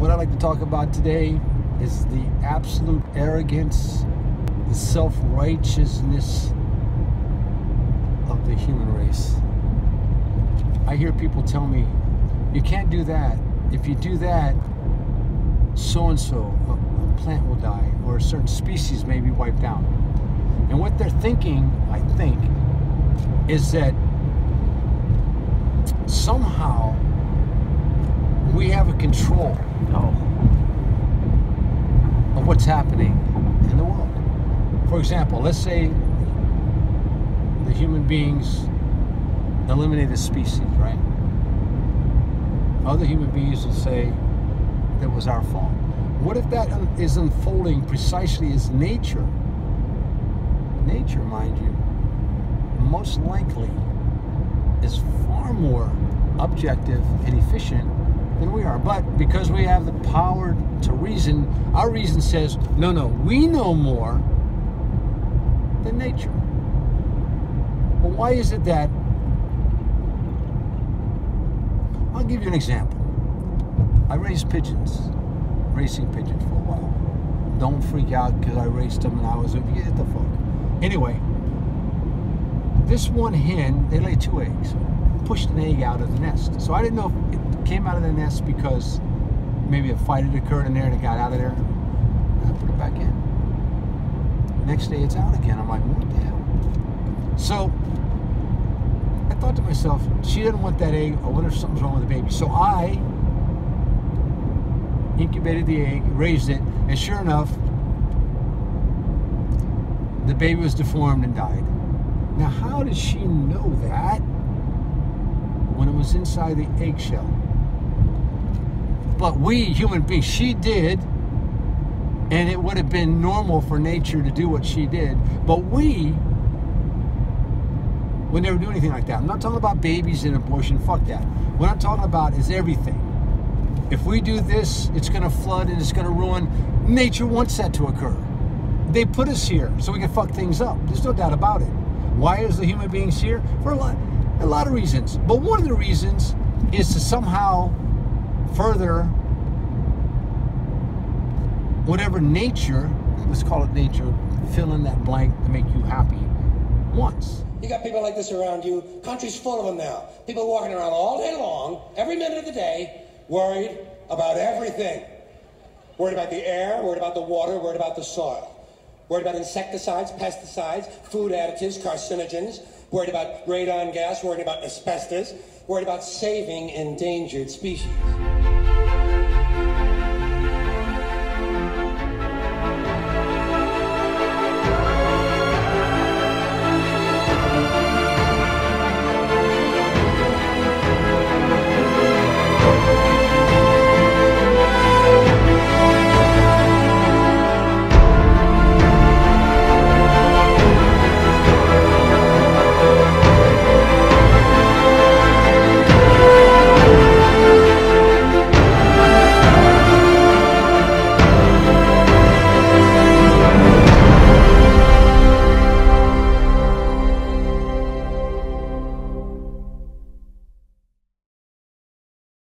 what I'd like to talk about today is the absolute arrogance, the self righteousness of the human race. I hear people tell me, you can't do that. If you do that, so and so, a plant will die, or a certain species may be wiped out. And what they're thinking, I think, is that somehow we have a control of what's happening in the world. For example, let's say the human beings eliminate a species, right? Other human beings will say that was our fault. What if that is unfolding precisely as nature? Nature, mind you, most likely is far more objective and efficient than we are. But because we have the power to reason, our reason says, no, no, we know more than nature. But why is it that? I'll give you an example. I raised pigeons, racing pigeons for a while. Don't freak out because I raced them and I was, get the fuck. Anyway, this one hen, they lay two eggs, pushed an egg out of the nest. So I didn't know if it came out of the nest because maybe a fight had occurred in there and it got out of there. I put it back in. Next day it's out again. I'm like, what the hell? So I thought to myself, she didn't want that egg. I wonder if something's wrong with the baby. So I incubated the egg, raised it, and sure enough, the baby was deformed and died. Now, how did she know that when it was inside the eggshell? But we, human beings, she did, and it would have been normal for nature to do what she did. But we would never do anything like that. I'm not talking about babies and abortion, fuck that. What I'm talking about is everything. If we do this, it's going to flood and it's going to ruin. Nature wants that to occur. They put us here so we can fuck things up. There's no doubt about it. Why is the human beings here? For a lot, a lot of reasons. But one of the reasons is to somehow further whatever nature, let's call it nature, fill in that blank to make you happy once. You got people like this around you. Country's full of them now. People walking around all day long, every minute of the day, worried about everything. Worried about the air, worried about the water, worried about the soil. Worried about insecticides, pesticides, food additives, carcinogens. Worried about radon gas, worried about asbestos. Worried about saving endangered species.